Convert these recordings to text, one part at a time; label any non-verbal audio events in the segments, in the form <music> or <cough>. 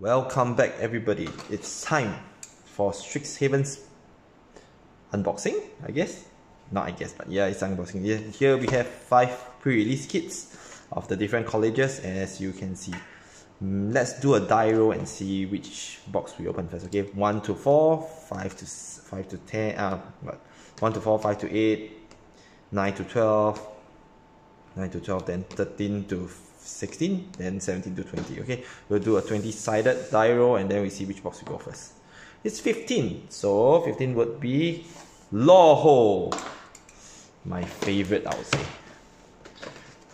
Welcome back everybody. It's time for Strixhaven's unboxing, I guess. Not I guess, but yeah, it's unboxing. Here we have five pre-release kits of the different colleges as you can see. Mm, let's do a die roll and see which box we open first. Okay, 1 to 4, 5 to 5 to 10, uh, what? 1 to 4, 5 to 8, 9 to 12, 9 to 12, then 13 to 16, then 17 to 20. Okay, we'll do a 20 sided die roll and then we see which box we go first. It's 15, so 15 would be Lorehold, my favorite, I would say.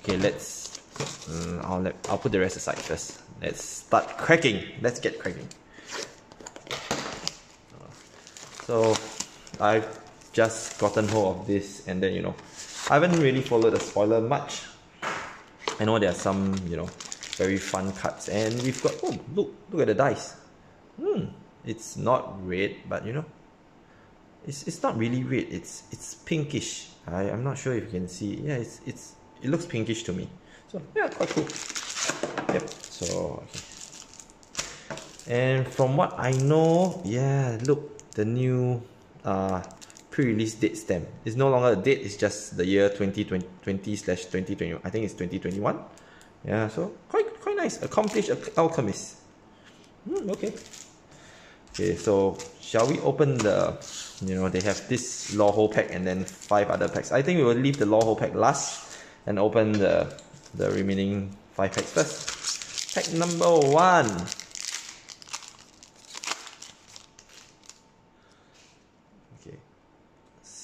Okay, let's. Uh, I'll let I'll put the rest aside first. Let's start cracking. Let's get cracking. So, I've just gotten hold of this, and then you know, I haven't really followed the spoiler much. I know there are some, you know, very fun cuts, and we've got oh look look at the dice. Hmm, it's not red, but you know, it's it's not really red. It's it's pinkish. I I'm not sure if you can see. Yeah, it's it's it looks pinkish to me. So yeah, quite cool. Yep. So okay. And from what I know, yeah, look the new uh pre-release date stamp. It's no longer a date, it's just the year 2020 slash 2021. I think it's 2021. Yeah, so quite quite nice. Accomplished alchemist. Hmm, okay. Okay, so shall we open the you know they have this Lorehold pack and then five other packs. I think we will leave the Lorehold pack last and open the the remaining five packs first. Pack number one.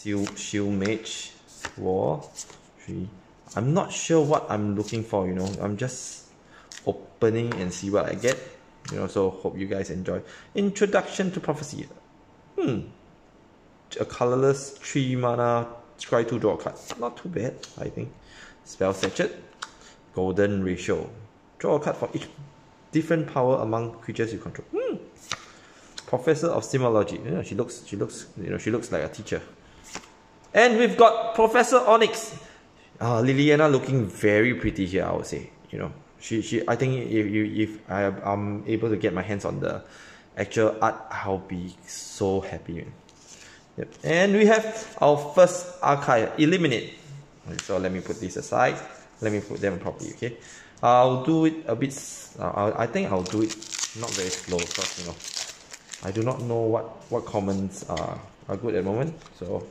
Shield, Shield Mage, War, 3. I'm not sure what I'm looking for, you know. I'm just opening and see what I get. You know, so hope you guys enjoy. Introduction to Prophecy. Hmm. A colorless 3 mana, try to draw a card. Not too bad, I think. Spell Sachet. Golden Ratio. Draw a card for each different power among creatures you control. Hmm. Professor of Symbology. Yeah, she looks she looks you know she looks like a teacher. And we've got Professor Onyx. Uh, Liliana looking very pretty here, I would say. You know, she, she I think if you if I am able to get my hands on the actual art, I'll be so happy. Yep. And we have our first archive, Eliminate. So let me put this aside. Let me put them properly, okay? I'll do it a bit, uh, I think I'll do it not very slow because, you know, I do not know what, what comments are, are good at the moment. So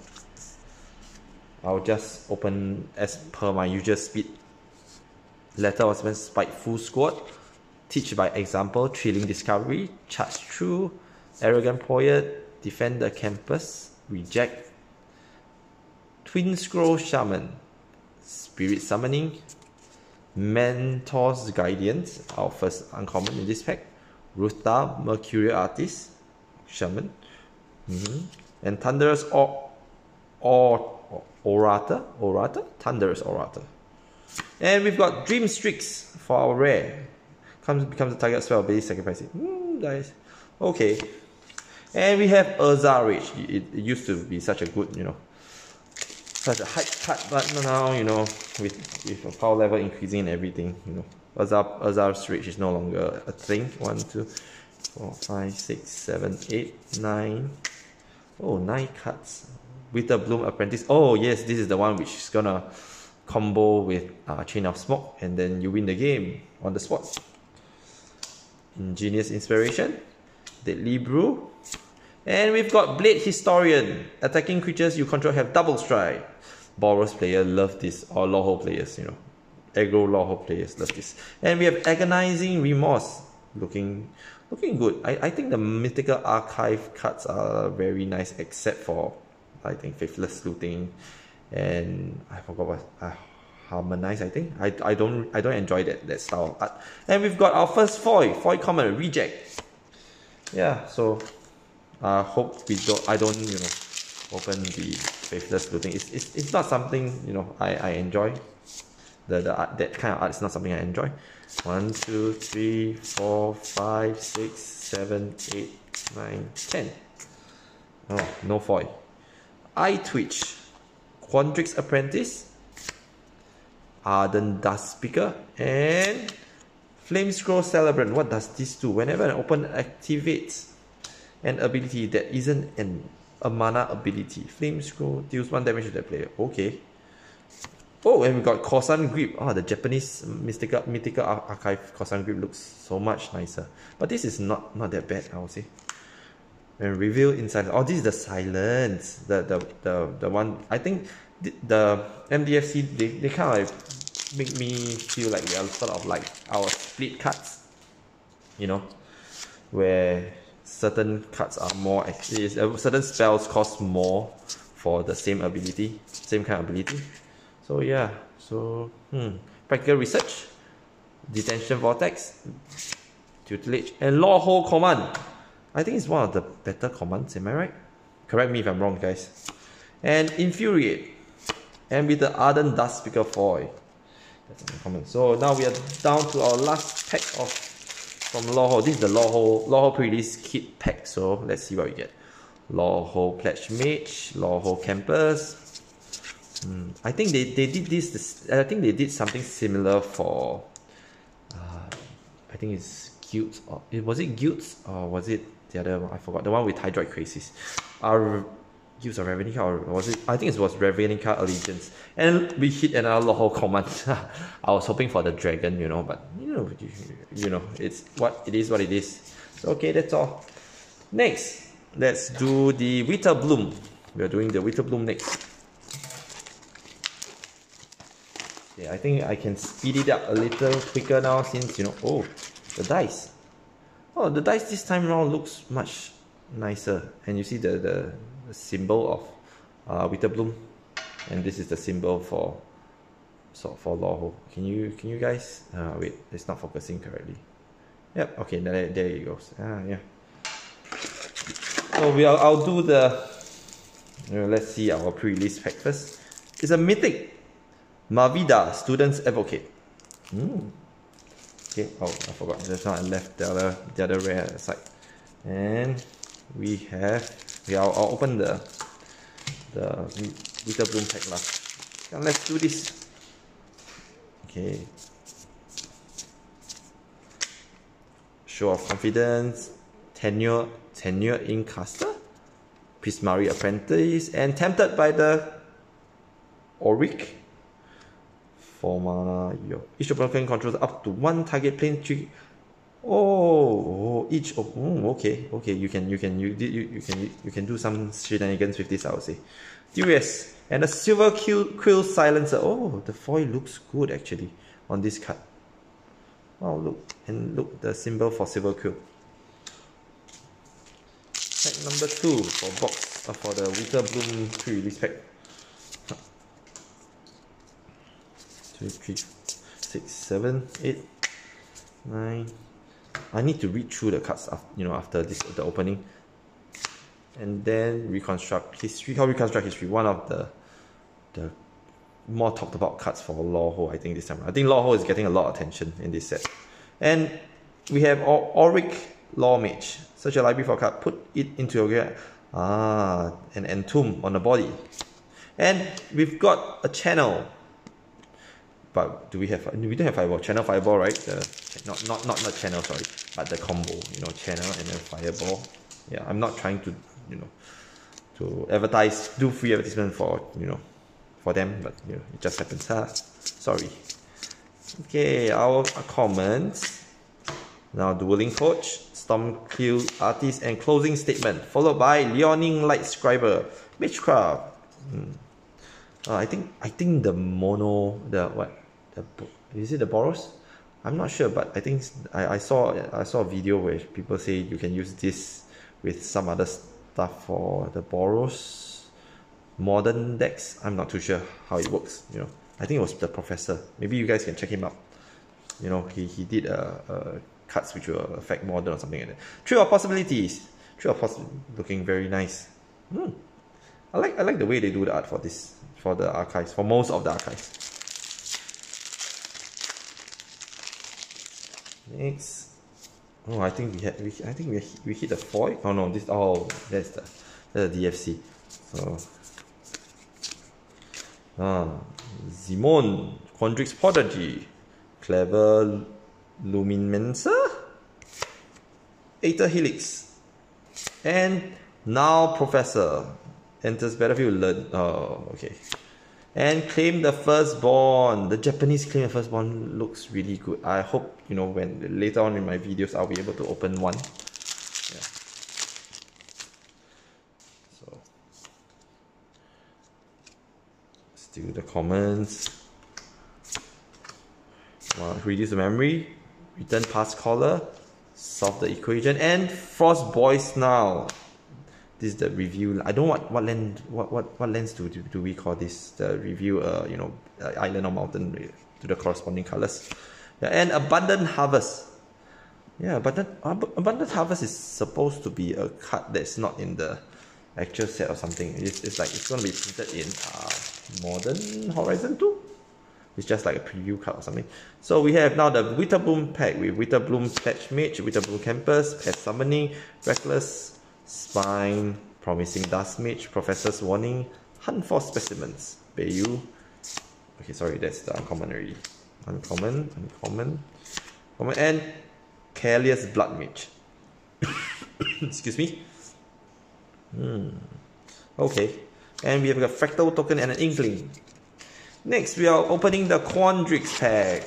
I'll just open as per my usual speed. Letter of Spite Spiteful Squad, Teach by Example, Thrilling Discovery, Charge Through, Arrogant Poet, Defend the Campus, Reject, Twin Scroll Shaman, Spirit Summoning, Mentor's Guidance, our first uncommon in this pack, Rootha, Mercurial Artist, Shaman, mm -hmm. and Thunderous or, or Orator, Orata, Thunderous Orata. And we've got Dream Strix for our rare. Comes becomes a target spell base sacrifice it. Mm, nice. Okay. And we have Urza Rage. It, it, used to be such a good, you know, such a hype card, but now, you know, with with power level increasing and everything, you know, Urza Urza's Rage is no longer a thing. One, two, four, five, six, seven, eight, nine. Oh, nine cards. Witherbloom Apprentice. Oh yes, this is the one which is gonna combo with uh, Chain of Smoke and then you win the game on the spot. Ingenious Inspiration, Deadly Brew, and we've got Blade Historian. Attacking creatures you control have double strike. Boros player love this, or Lorehold players, you know. Aggro Lorehold players love this. And we have Agonizing Remorse. Looking looking good. I, I think the Mythical Archive cards are very nice except for I think Faithless Looting, and I forgot what uh, Harmonize. I think I, I don't I don't enjoy that that style of art. And we've got our first foil foil common reject. Yeah, so I uh, hope we don't I don't you know open the Faithless Looting. It's, it's it's not something you know I I enjoy. The the art that kind of art is not something I enjoy. One, two, three, four, five, six, seven, eight, nine, ten. Oh, no foil. Eye Twitch, Quandrix Apprentice, Ardent Dust Speaker, and Flame Scroll Celebrant, what does this do? Whenever an opponent activates an ability that isn't an, a mana ability, Flame Scroll deals 1 damage to the player. Okay. Oh, and we got Krosan Grip. Oh, the Japanese mystical, mythical archive Krosan Grip looks so much nicer. But this is not, not that bad, I would say. And reveal inside. Oh, this is the silence. The the the, the one. I think the, the MDFC they, they kind of like make me feel like we are sort of like our split cuts. You know, where certain cuts are more actually certain spells cost more for the same ability, same kind of ability. So yeah, so hmm, practical research, detention vortex, tutelage, and Lorehold command. I think it's one of the better commands, am I right? Correct me if I'm wrong, guys. And infuriate, and with the ardent dust speaker foil. That's a comment. So now we are down to our last pack of from Lorehold. This is the Lorehold Lorehold pre-release kit pack. So let's see what we get. Lorehold Pledge Mage, Lorehold Campus, Mm, I think they, they did this, this, I think they did something similar for, uh, I think it's Guilds, or was it Guilds or was it the other one? I forgot, the one with Hydroid Krasis. Our Guilds of Ravnica or was it, I think it was Ravnica Allegiance. And we hit another Lorehold command. <laughs> I was hoping for the dragon, you know, but you know, you, you know, it's what it is what it is. So, okay, that's all. Next, let's do the Witherbloom. We are doing the Witherbloom next. Okay, I think I can speed it up a little quicker now since, you know, oh, the dice. Oh, the dice this time around looks much nicer. And you see the, the, the symbol of uh, Witherbloom. And this is the symbol for so for Lorehold. Can you can you guys uh, wait, it's not focusing correctly. Yep, okay, there, there it goes. Ah yeah. So we will I'll do the uh, let's see our pre-release pack first. It's a mythic Mavinda, Students Advocate. Mm. Okay, oh, I forgot. That's why I left the other, the other rare side. And we have, okay, I'll, I'll open the, the Witherbloom pack last. Now let's do this. Okay. Show of Confidence, Tenure, Tenure Inkcaster, Prismari Apprentice, and Tempted by the Oriq 4 mana. Your, each opponent controls up to one target plane trigger. Oh, each of oh, okay, okay. You can you can you you, you can you can do some shenanigans with this. I would say. Durious and a silver quill, quill silencer. Oh, the foil looks good actually on this card. Oh look and look the symbol for silver quill. Pack number two for box uh, for the Witherbloom pre-release pack. Two, three, six, seven, eight, nine. I need to read through the cards after, you know after this the opening, and then reconstruct history. How reconstruct history? One of the the more talked about cards for Lorehold. I think this time. I think Lorehold is getting a lot of attention in this set, and we have Auric Law Mage. Search your library for a card. Put it into your ah and entomb on the body, and we've got a channel but do we have we don't have fireball. Channel fireball right? The not not not not channel sorry but the combo you know channel and then fireball. Yeah i'm not trying to you know to advertise do free advertisement for you know for them but you know it just happens. Huh? sorry. Okay our, comments. Now dueling coach storm kill artist and closing statement followed by Leonin light scriber witchcraft. Hmm. Uh, I think I think the mono the what the is it the Boros? I'm not sure, but I think I, I saw I saw a video where people say you can use this with some other stuff for the Boros modern decks. I'm not too sure how it works. You know, I think it was the professor. Maybe you guys can check him out. You know, he he did a, a cuts which will affect modern or something like that. Tree of possibilities. Tree of possibilities looking very nice. Hmm. I like I like the way they do the art for this for the archives for most of the archives. Next, oh I think we had we I think we we hit the foil. Oh no, this oh that's the that's the DFC. So ah Zimone Quandrix Prodigy, clever Lumimancer, Aether Helix, and now Professor enters battlefield. Learn. Oh, okay. And claim the firstborn. The Japanese claim the firstborn looks really good. I hope you know when later on in my videos I'll be able to open one. Yeah. So still the comments. Well, reduce the memory, return past caller, solve the equation, and Frost Boys now. This is the review. I don't know what what lens what what what lens do do, do we call this? The review uh you know uh, island or mountain to the corresponding colors. Yeah, and abundant harvest. Yeah, abundant abundant harvest is supposed to be a card that's not in the actual set or something. It's, it's like it's gonna be printed in uh modern horizon 2 it's just like a preview card or something. So we have now the Witherbloom pack with Witherbloom Patch Mage, Witherbloom Campus, Pet Summoning, Reckless, Spine, Promising Dust Mage, Professor's Warning, Hunt for Specimens, Bayu. Okay, sorry, that's the uncommon already. Uncommon, uncommon, common, and Careless Blood Mage. <coughs> Excuse me. Hmm. Okay. And we have a Fractal Token and an Inkling. Next, we are opening the Quandrix pack.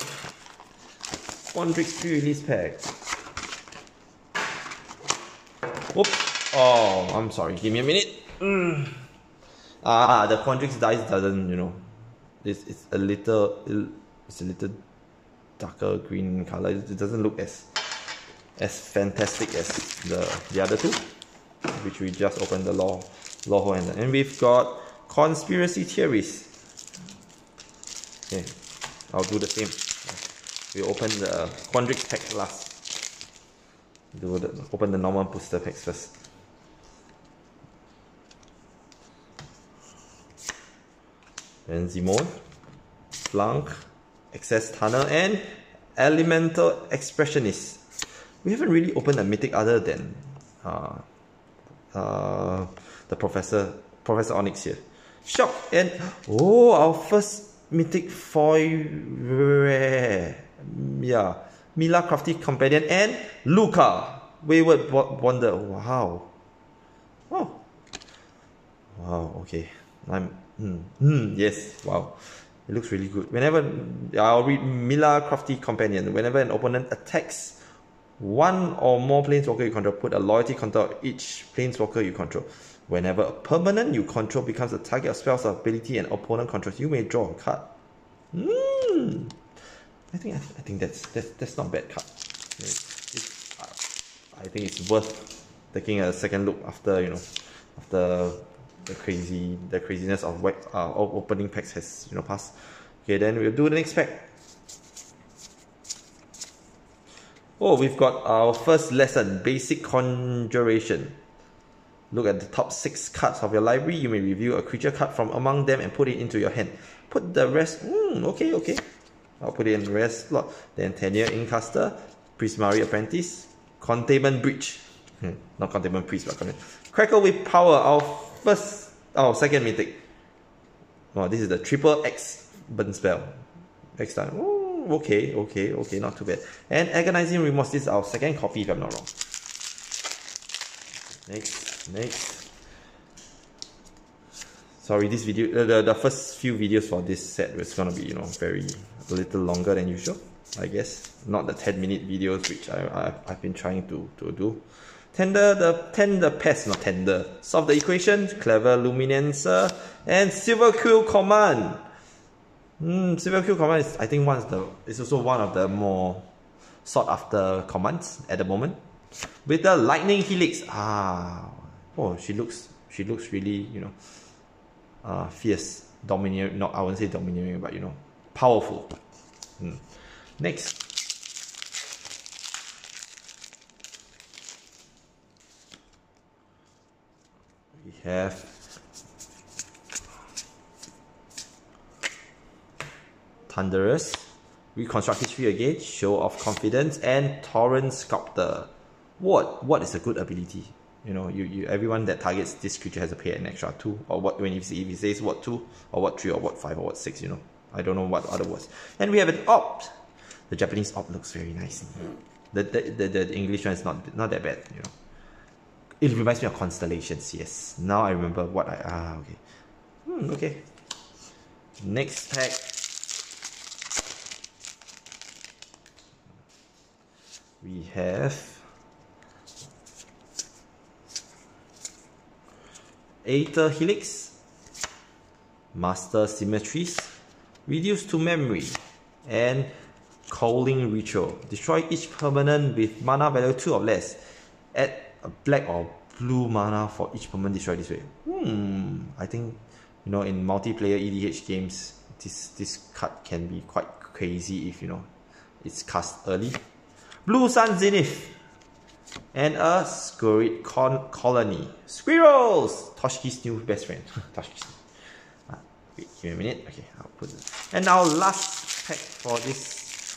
Quandrix pre-release pack. Whoop. Oh, I'm sorry. Give me a minute. Mm. Ah, the Quandrix dice doesn't, you know, it's, it's a little, it's a little darker green color. It doesn't look as as fantastic as the the other two, which we just opened the law law and and we've got conspiracy theories Okay, I'll do the same. We open the Quandrix pack last. Do the open the normal booster packs first. Then Zimone, Blank, Access Tunnel, and Elemental Expressionist. We haven't really opened a mythic other than uh, uh, the Professor Professor Onyx here. Shock and oh our first Mythic Foil. Yeah. Mila Crafty Companion and Lukka. Wayward Wonder. Wow. Oh. Wow, okay. I'm mm, mm, yes, wow. It looks really good. Whenever I'll read Mila Crafty Companion, whenever an opponent attacks one or more planeswalker you control, put a loyalty counter on each planeswalker you control. Whenever a permanent you control becomes the target of spells ability and opponent controls, you may draw a card. Hmm. I think I, think that's that's that's not bad card. It's, I think it's worth taking a second look after you know after the crazy the craziness of what uh, opening packs has you know passed. Okay, then we'll do the next pack. Oh, we've got our first lesson, Basic Conjuration. Look at the top 6 cards of your library. You may review a creature card from among them and put it into your hand. Put the rest... Hmm, okay, okay. I'll put it in the rest slot. Then Tanier Inkcaster, Prismari Apprentice, Containment Breach. Hmm, not Containment Priest, but Containment. Crackle with Power, our first... Our second mythic. Oh, this is the triple X burn spell. X time. Ooh, okay, okay, okay, not too bad. And Agonizing Remorse, this is our second copy if I'm not wrong. Next next sorry this video the, the first few videos for this set was gonna be you know very a little longer than usual I guess not the 10 minute videos which I, I, I've been trying to, to do Tender the Tender Pest, not Tender. Solve the equation, Clever Lumimancer, and Silver Quill Command. Hmm, Silver Quill Command is I think one of the is also one of the more sought after commands at the moment. With the Lightning Helix. Ah oh she looks she looks really you know uh, fierce domineering not I wouldn't say domineering but you know powerful mm. next have Thunderous, Reconstruct History again, Show of Confidence, and Torrent Sculptor. What? What is a good ability? you know, you, you everyone that targets this creature has to pay an extra two or what when if, if he says what two or what three or what five or what six, you know. I don't know what other words. And we have an opt. the Japanese op looks very nice. The, the, the, the English one is not not that bad, you know. It reminds me of Constellations, yes. Now I remember what I ah okay. Hmm, okay. Next pack. We have Aether Helix, Master Symmetries, Reduce to Memory, and Calling Ritual. Destroy each permanent with mana value 2 or less. Add black or blue mana for each permanent destroyed this way. Hmm, I think, you know, in multiplayer EDH games, this, this card can be quite crazy if, you know, it's cast early. Blue Sun Zenith and a Scurrid con colony. Squirrels! Toshki's new best friend. <laughs> Toshki's. Ah, wait, give me a minute. Okay, I'll put it. And our last pack for this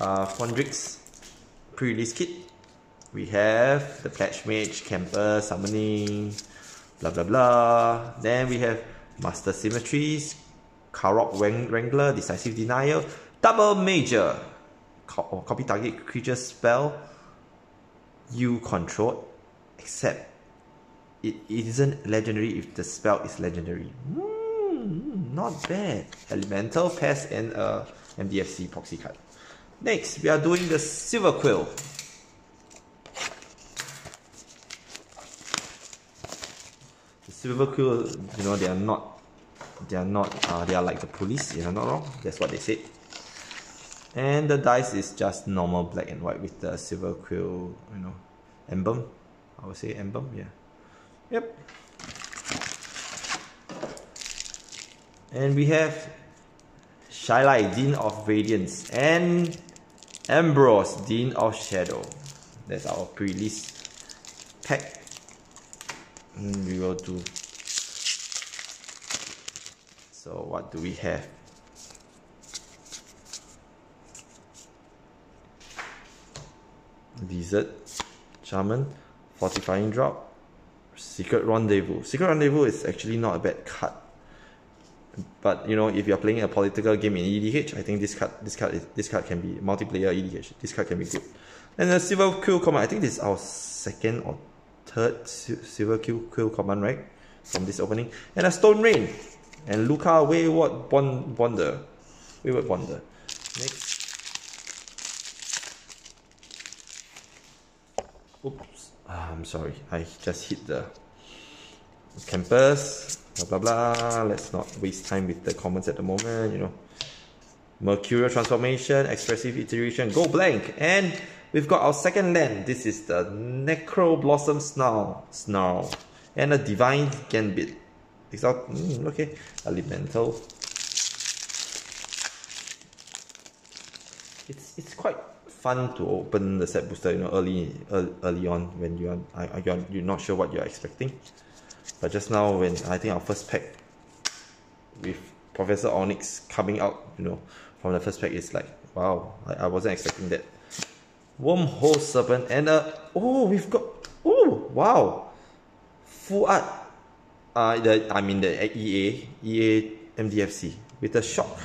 uh, Quandrix pre-release kit. We have the Pledge Mage, Camper, Summoning, blah blah blah. Then we have Master Symmetries, Karok Wrangler, Decisive Denial, Double Major, copy target creature spell you control, except it isn't legendary if the spell is legendary. Mm, not bad. Elemental, Pest, and a MDFC proxy card. Next, we are doing the Silver Quill. Silver Quill, you know, they are not, they are not, uh, they are like the police, if I'm not wrong. That's what they said. And the dice is just normal black and white with the silver quill, you know, emblem. I would say emblem, yeah. Yep. And we have Shaile, Dean of Radiance, and Embrose, Dean of Shadow. That's our pre-release pack. And we will do. So what do we have? Desert, Shaman, Fortifying Drop, Secret Rendezvous. Secret Rendezvous is actually not a bad card. But you know, if you're playing a political game in EDH, I think this card, this card, is, this card can be multiplayer EDH. This card can be good. And the Silver Quill command, I think this is our second or third Silver Quill command, right? From this opening. And a Stone Rain. And Lukka Wayward Bond, Bonder. Wayward Bonder. Next. Oops, ah, I'm sorry, I just hit the campus, blah blah blah. Let's not waste time with the comments at the moment, you know. Mercurial transformation, expressive iteration, go blank, and we've got our second land. This is the Necro Blossom Snarl, Snarl, and a Divine Gambit. Exalt, mm, okay, Elemental. It's it's quite fun to open the set booster, you know, early early, early on when you are you're, you're not sure what you're expecting. But just now when I think our first pack with Professor Onyx coming out, you know, from the first pack is like wow, I, I wasn't expecting that. Wormhole Serpent and uh oh we've got oh wow full art uh the I mean the EA EA MDFC with a shock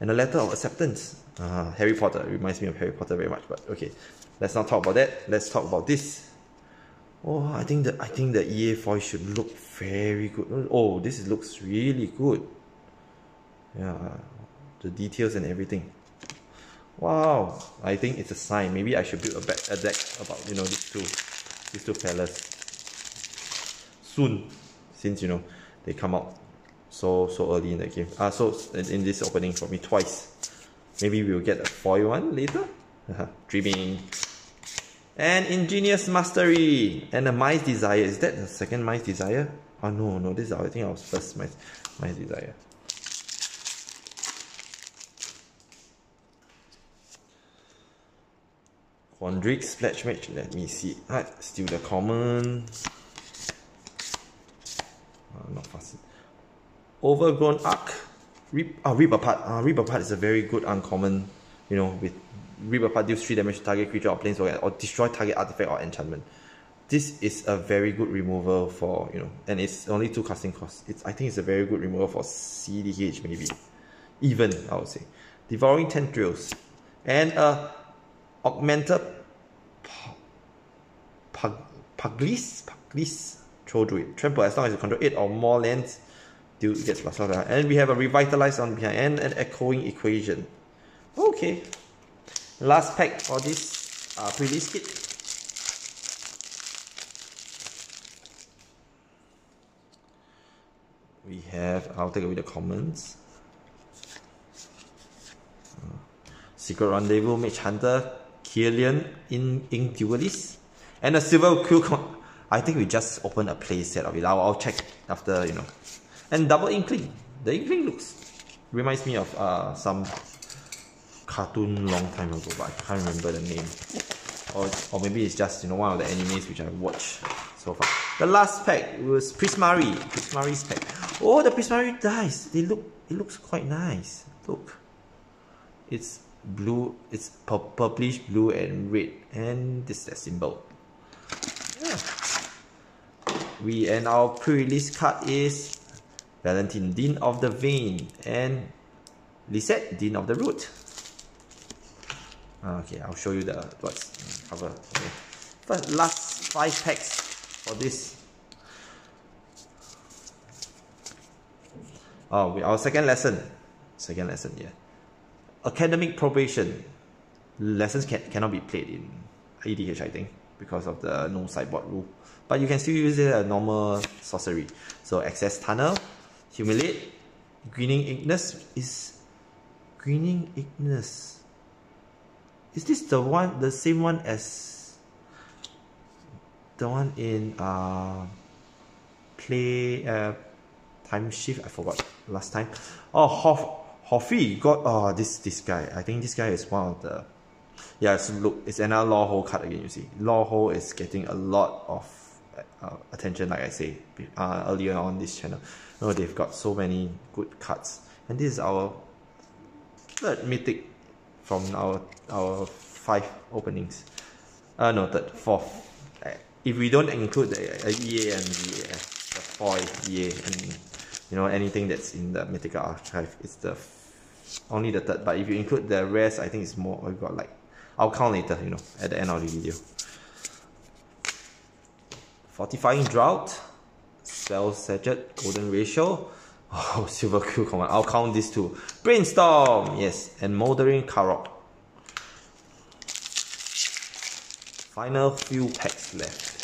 and a letter of acceptance uh, Harry Potter reminds me of Harry Potter very much, but okay. Let's not talk about that. Let's talk about this. Oh, I think the I think the EA foil should look very good. Oh, this looks really good. Yeah, the details and everything. Wow, I think it's a sign. Maybe I should build a, back, a deck about you know these two, these two fellas. Soon, since you know they come out so so early in the game. Ah, so in, this opening for me twice. Maybe we'll get a foil one later. Dreaming. And Ingenious Mastery. And a Mind's Desire. Is that the second Mind's Desire? Oh no, no, this is I think our first Mice, Mind's Desire. Quandrix Pledge Mage. Let me see. Alright, still the common. Uh, not fast. Overgrown Arc. Rip, uh, rip apart. Uh, rip apart is a very good uncommon, you know, with rip apart deals 3 damage to target creature or planeswalker or destroy target artifact or enchantment. This is a very good removal for, you know, and it's only 2 casting costs. It's, I think it's a very good removal for CDH maybe. Even, I would say. Devouring Tendrils. and a augmented Puglis, Puglis druid. Trample as long as you control 8 or more lands, do gets plus plus. And we have a revitalized on behind and an echoing equation. Okay. Last pack for this uh, pre-release kit. We have, I'll take away the comments. Uh, Secret Rendezvous, Mage Hunter, Killian, Ink Duelist, and a Silver Quill. I think we just opened a play set of it. I'll, I'll check after, you know. And Double Inkling. The Inkling looks, reminds me of uh, some cartoon long time ago, but I can't remember the name. Or, or maybe it's just, you know, one of the animes which I watched so far. The last pack was Prismari. Prismari's pack. Oh, the Prismari dice. They look, it looks quite nice. Look. It's blue, it's purplish blue and red. And this is the symbol. Yeah. We and our pre-release card is Valentine, Dean of the Vein, and Lisette, Dean of the Root. Ah, okay, I'll show you the what's cover. Okay. First, last five packs for this. Oh, we, our second lesson. Second lesson, yeah. Academic probation. Lessons can, cannot be played in EDH, I think, because of the no sideboard rule. But you can still use it as a normal sorcery. So access tunnel, humiliate, Grinning Ignus is Grinning Ignus. Is this the one the same one as the one in uh play uh time shift I forgot last time. Oh Hoff Hoffy got oh this this guy. I think this guy is one of the yeah look it's another Lorehold card again you see. Lorehold is getting a lot of uh, attention like I say uh, earlier on this channel. You know, they've got so many good cards. And this is our third mythic from our our five openings. Uh, no, third, fourth. Uh, if we don't include the uh, EA and the, the foil EA and you know anything that's in the mythical archive, it's the only the third. But if you include the rest, I think it's more. We got like I'll count later. You know, at the end of the video. Fortifying Drought, Spell Sachet, Golden Ratio, <laughs> oh, Silver Q command, I'll count these two. Brainstorm, yes, and Moldering Karok. Final few packs left.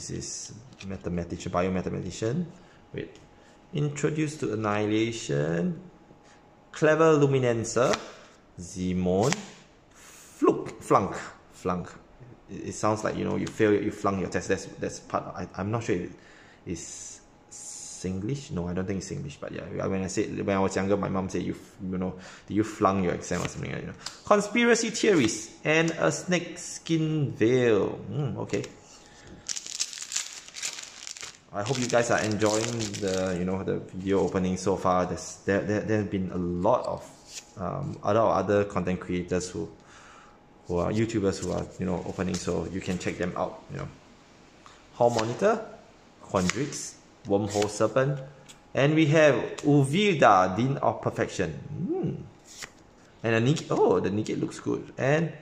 This is mathematician, biomathematician. Wait. Introduced to Annihilation. Clever Lumimancer. Zimone. Fluk, flunk, flunk. It, it, sounds like you know you fail, you flunk your test. That's that's part. I, I'm not sure it is Singlish. No, I don't think it's English. But yeah, when I said when I was younger, my mom said you you know did you flunk your exam or something like you know. Conspiracy theories and a snake skin veil. Mm, okay. I hope you guys are enjoying the you know the video opening so far. There's there there, there have been a lot of um, other other content creators who who are YouTubers who are you know opening, so you can check them out. You know, Hall Monitor, Quandrix, Wormhole Serpent, and we have Uvilda, Dean of Perfection. Hmm. And a Nigate, oh, the Nigate looks good. And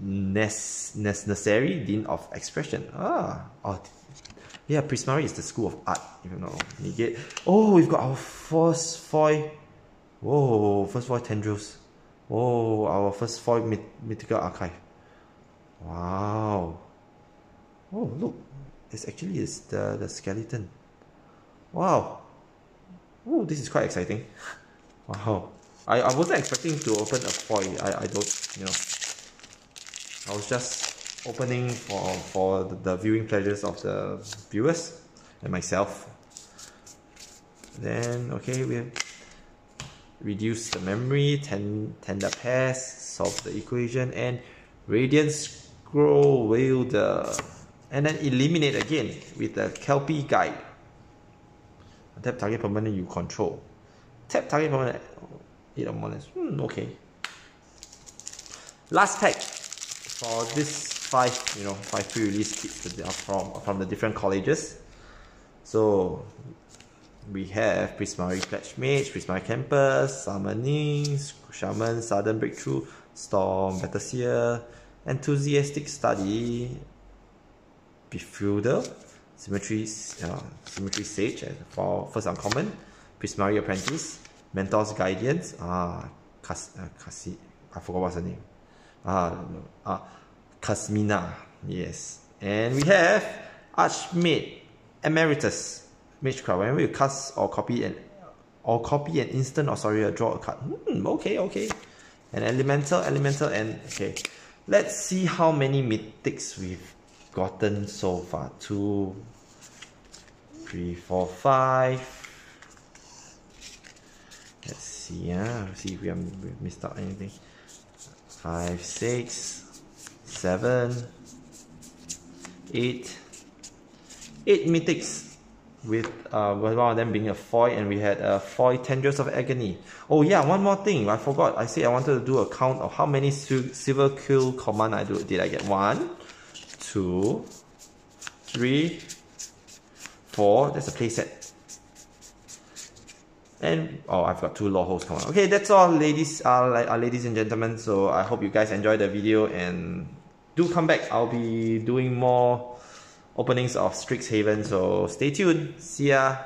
Nes Nes Nassari, Dean of Expression. Ah, oh, yeah, Prismari is the school of art, if you know. Nigate. Oh, we've got our first foil. Whoa, first foil tendrils. Oh, our first foil myth mythical archive. Wow. Oh, look. It's actually is the, the skeleton. Wow. Oh, this is quite exciting. <laughs> Wow. I, I wasn't expecting to open a foil. I, I don't, you know. I was just opening for, for the, viewing pleasures of the viewers and myself. Then, okay, we have reduce the memory, ten, tender pass, solve the equation, and radiant scroll wielder. And then eliminate again with the Kelpie guide. Tap target permanent you control. Tap target permanent. Eight or more Hmm, okay. Last pack for this five, you know, five pre-release kits that are from from the different colleges. So we have Prismari Pledge Mage, Prismari Campus, Summoning, Shaman, Sudden Breakthrough, Storm, Battle Enthusiastic Study, Befuder, Symmetry, uh, Symmetry Sage for first uncommon, Prismari Apprentice, Mentor's Guidance, ah, uh, Kasi, I forgot what's her name. Ah, no, ah, Kasmina, yes. And we have Archmage Emeritus, Mage card. Whenever you cast or copy an or copy an instant or sorry, draw a card. Hmm, okay, okay. An elemental, elemental, and okay. Let's see how many mythics we've gotten so far. Two, three, four, five. Let's see, yeah. Let's see if we have missed out anything. Five, six, seven, eight, eight mythics with uh, one of them being a foil and we had a foil tendrils of agony. Oh yeah one more thing. I forgot. I said i wanted to do a count of how many silver quill command i do. Did i get one two three four? That's a playset. And oh i've got two Loreholes coming okay that's all ladies uh, uh ladies and gentlemen. So i hope you guys enjoyed the video and do come back i'll be doing more openings of Strixhaven. So stay tuned. See ya.